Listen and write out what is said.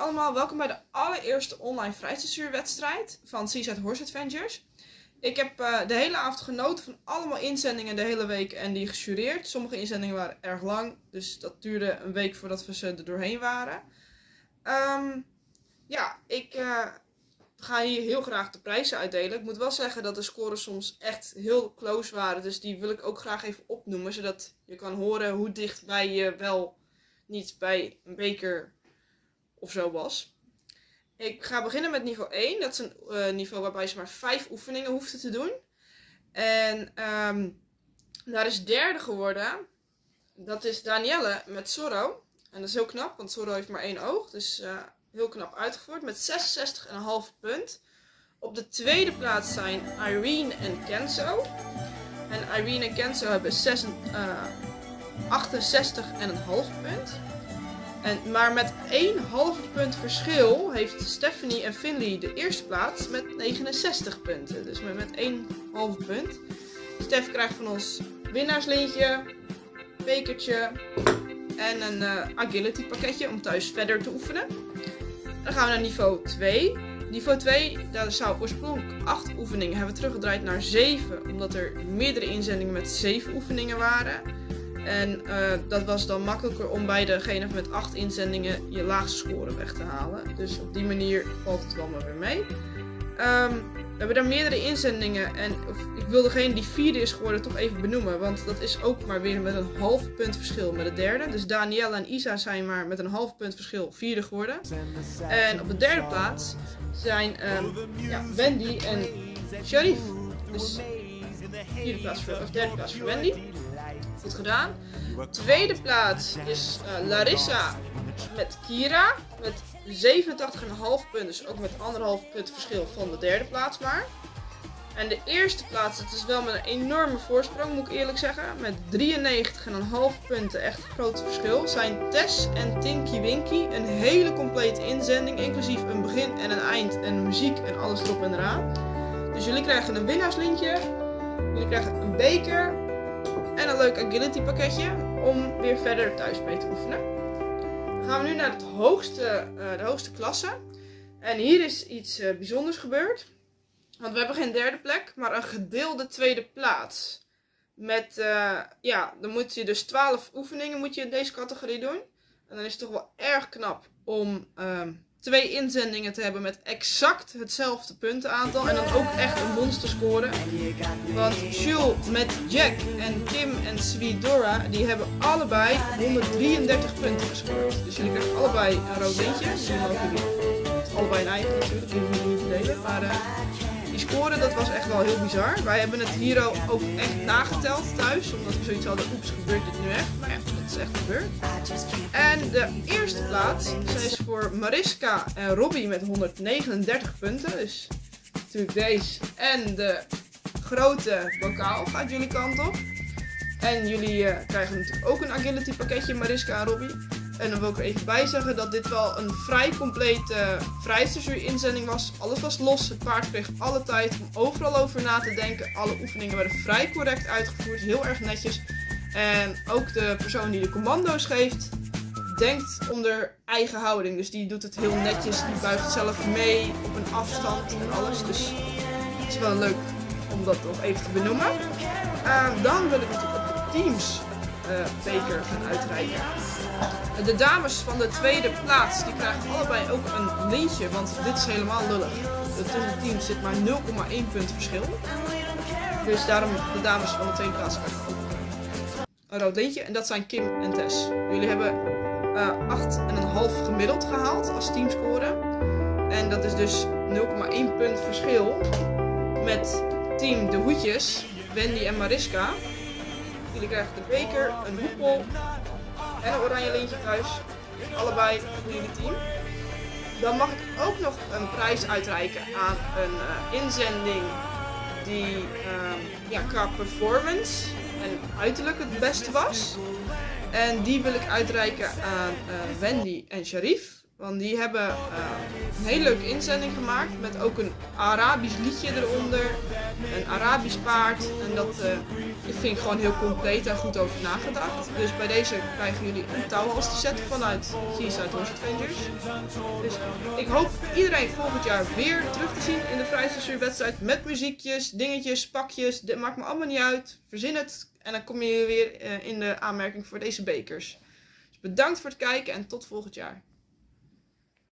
allemaal, welkom bij de allereerste online vrijheidsstuurwedstrijd van Seaside Horse Adventures. Ik heb uh, de hele avond genoten van allemaal inzendingen de hele week en die gejureerd. Sommige inzendingen waren erg lang, dus dat duurde een week voordat we ze er doorheen waren. Um, ja, ik uh, ga hier heel graag de prijzen uitdelen. Ik moet wel zeggen dat de scores soms echt heel close waren, dus die wil ik ook graag even opnoemen, zodat je kan horen hoe dichtbij je wel niet bij een beker of zo was. Ik ga beginnen met niveau 1. Dat is een uh, niveau waarbij ze maar 5 oefeningen hoefden te doen. En um, daar is derde geworden. Dat is Danielle met Zorro. En dat is heel knap, want Zorro heeft maar één oog. Dus uh, heel knap uitgevoerd. Met 66,5 punt. Op de tweede plaats zijn Irene en Kenzo. En Irene en Kenzo hebben 6, uh, 68,5 punt. En, maar met één halve punt verschil heeft Stephanie en Finley de eerste plaats met 69 punten. Dus met één halve punt. Stef krijgt van ons winnaarslintje, bekertje en een uh, agility pakketje om thuis verder te oefenen. Dan gaan we naar niveau 2. Niveau 2, daar zou oorspronkelijk 8 oefeningen hebben teruggedraaid naar 7, omdat er meerdere inzendingen met 7 oefeningen waren. En uh, dat was dan makkelijker om bij degene met 8 inzendingen je laagste score weg te halen. Dus op die manier valt het wel maar weer mee. Um, we hebben daar meerdere inzendingen en ik wil degene die vierde is geworden toch even benoemen. Want dat is ook maar weer met een half punt verschil met de derde. Dus Danielle en Isa zijn maar met een half punt verschil vierde geworden. En op de derde plaats zijn um, ja, Wendy en Sharif. Dus vierde plaats voor, derde plaats voor Wendy. Goed gedaan. Tweede plaats is uh, Larissa met Kira. Met 87,5 punten. Dus ook met anderhalf punt verschil van de derde plaats maar. En de eerste plaats, het is wel met een enorme voorsprong moet ik eerlijk zeggen. Met 93,5 punten, echt groot verschil. Zijn Tess en Tinky Winky een hele complete inzending. Inclusief een begin en een eind en muziek en alles erop en eraan. Dus jullie krijgen een winnaarslintje. Jullie krijgen een beker en een leuk agility pakketje om weer verder thuis mee te oefenen. Dan gaan we nu naar het hoogste, uh, de hoogste klasse. En hier is iets uh, bijzonders gebeurd. Want we hebben geen derde plek, maar een gedeelde tweede plaats. Met, uh, ja, dan moet je dus 12 oefeningen moet je in deze categorie doen. En dan is het toch wel erg knap om ehm, twee inzendingen te hebben met exact hetzelfde puntenaantal. En dan ook echt een monster scoren. Want Jules met Jack en Kim en Sweet Dora, die hebben allebei 133 punten gescoord. Dus jullie krijgen allebei een rood lintje. Allebei een eigen natuurlijk, die jullie niet scoren, dat was echt wel heel bizar. Wij hebben het hier ook echt nageteld thuis. Omdat we zoiets hadden, oeps, gebeurt dit nu echt? Maar ja, dat is echt gebeurd. En de eerste plaats, zij is voor Mariska en Robbie met 139 punten. Dus natuurlijk deze. En de grote bokaal gaat jullie kant op. En jullie uh, krijgen natuurlijk ook een agility pakketje, Mariska en Robbie. En dan wil ik er even bij zeggen dat dit wel een vrij complete uh, inzending was. Alles was los. Het paard kreeg alle tijd om overal over na te denken. Alle oefeningen werden vrij correct uitgevoerd. Heel erg netjes. En ook de persoon die de commando's geeft, denkt onder eigen houding. Dus die doet het heel netjes. Die buigt zelf mee op een afstand en alles. Dus het is wel leuk om dat nog even te benoemen. Uh, dan wil ik natuurlijk op de teams uh, beker gaan uitreiken. De dames van de tweede plaats die krijgen allebei ook een lintje, want dit is helemaal lullig. Tussen de teams zit maar 0,1 punt verschil. Dus daarom de dames van de tweede plaats krijgen ook een rood lintje. En dat zijn Kim en Tess. Jullie hebben uh, 8,5 gemiddeld gehaald als teamscore. En dat is dus 0,1 punt verschil met team De Hoedjes, Wendy en Mariska. Jullie krijgen de beker, een hoepel en een oranje lintje thuis. Allebei voor jullie team. Dan mag ik ook nog een prijs uitreiken aan een uh, inzending die uh, ja, qua performance en uiterlijk het beste was. En die wil ik uitreiken aan uh, Wendy en Sharif. Want die hebben eh, een hele leuke inzending gemaakt met ook een Arabisch liedje eronder. Een Arabisch paard. En dat uh, vind ik gewoon heel compleet en goed over nagedacht. Dus bij deze krijgen jullie een touwhalster set vanuit Seaside Horse Adventures. Dus ik hoop iedereen volgend jaar weer terug te zien in de vrijheidsdressuurwedstrijd. Met muziekjes, dingetjes, pakjes. Dit maakt me allemaal niet uit. Verzin het. En dan kom je weer uh, in de aanmerking voor deze bekers. Dus bedankt voor het kijken en tot volgend jaar.